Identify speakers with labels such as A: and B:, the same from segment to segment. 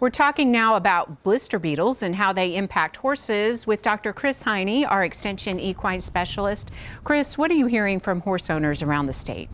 A: We're talking now about blister beetles and how they impact horses with Dr. Kris Hiney, our Extension Equine Specialist. Kris, what are you hearing from horse owners around the state?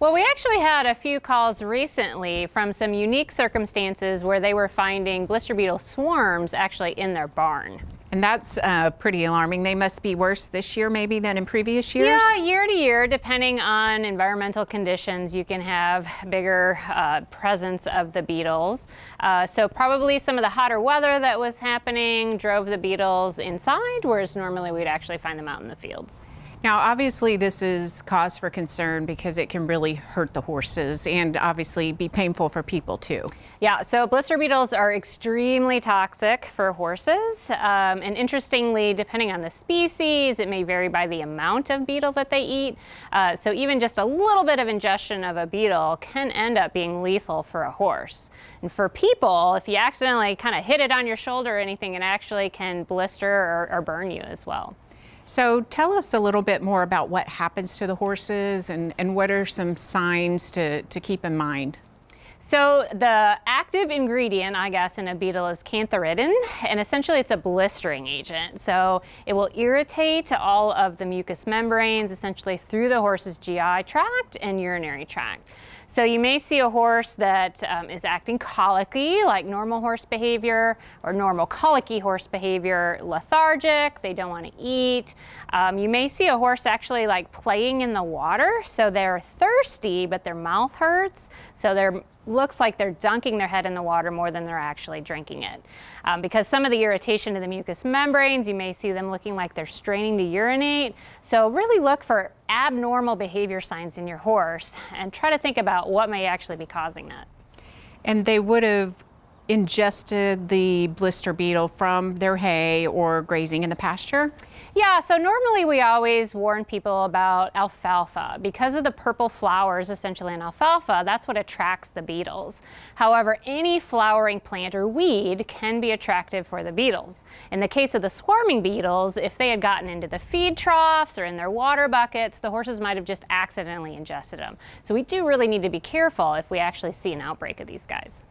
B: Well, we actually had a few calls recently from some unique circumstances where they were finding blister beetle swarms actually in their barn.
A: And that's uh, pretty alarming. They must be worse this year maybe than in previous years?
B: Yeah, year to year, depending on environmental conditions, you can have bigger uh, presence of the beetles. Uh, so probably some of the hotter weather that was happening drove the beetles inside, whereas normally we'd actually find them out in the fields.
A: Now, obviously, this is cause for concern because it can really hurt the horses and obviously be painful for people too.
B: Yeah, so blister beetles are extremely toxic for horses. Um, and interestingly, depending on the species, it may vary by the amount of beetle that they eat. Uh, so even just a little bit of ingestion of a beetle can end up being lethal for a horse. And for people, if you accidentally kind of hit it on your shoulder or anything, it actually can blister or, or burn you as well.
A: So tell us a little bit more about what happens to the horses and, and what are some signs to, to keep in mind.
B: So the active ingredient, I guess, in a beetle is cantharidin, and essentially it's a blistering agent. So it will irritate all of the mucous membranes, essentially through the horse's GI tract and urinary tract. So you may see a horse that um, is acting colicky, like normal horse behavior, or normal colicky horse behavior, lethargic, they don't want to eat. Um, you may see a horse actually like playing in the water, so they're thirsty, but their mouth hurts, so they're looks like they're dunking their head in the water more than they're actually drinking it. Um, because some of the irritation to the mucous membranes, you may see them looking like they're straining to urinate. So really look for abnormal behavior signs in your horse and try to think about what may actually be causing that.
A: And they would have ingested the blister beetle from their hay or grazing in the pasture?
B: Yeah, so normally we always warn people about alfalfa. Because of the purple flowers essentially in alfalfa, that's what attracts the beetles. However, any flowering plant or weed can be attractive for the beetles. In the case of the swarming beetles, if they had gotten into the feed troughs or in their water buckets, the horses might have just accidentally ingested them. So we do really need to be careful if we actually see an outbreak of these guys.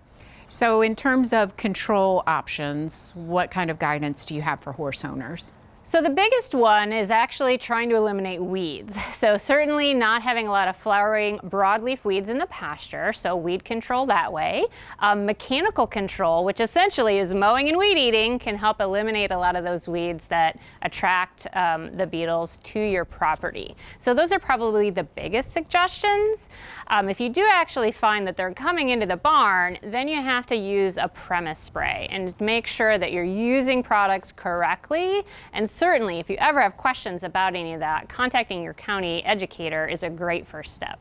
A: So in terms of control options, what kind of guidance do you have for horse owners?
B: So the biggest one is actually trying to eliminate weeds. So certainly not having a lot of flowering broadleaf weeds in the pasture, so weed control that way. Um, mechanical control, which essentially is mowing and weed eating, can help eliminate a lot of those weeds that attract um, the beetles to your property. So those are probably the biggest suggestions. Um, if you do actually find that they're coming into the barn, then you have to use a premise spray and make sure that you're using products correctly and certainly, if you ever have questions about any of that, contacting your county educator is a great first step.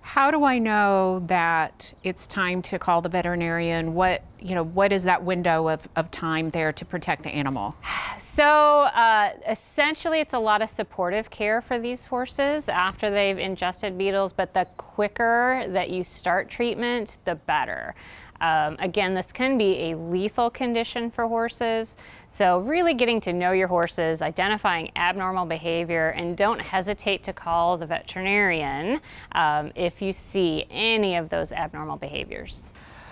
A: How do I know that it's time to call the veterinarian? What, you know, what is that window of, of time there to protect the animal?
B: So uh, essentially it's a lot of supportive care for these horses after they've ingested beetles, but the quicker that you start treatment, the better. Um, again, this can be a lethal condition for horses. So really getting to know your horses, identifying abnormal behavior, and don't hesitate to call the veterinarian um, if you see any of those abnormal behaviors.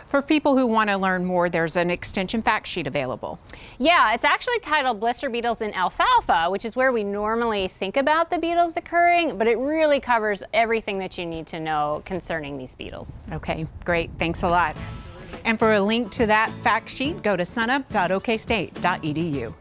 A: For people who want to learn more, there's an extension fact sheet available.
B: Yeah, it's actually titled Blister Beetles in Alfalfa, which is where we normally think about the beetles occurring, but it really covers everything that you need to know concerning these beetles.
A: Okay, great. Thanks a lot. And for a link to that fact sheet, go to sunup.okstate.edu.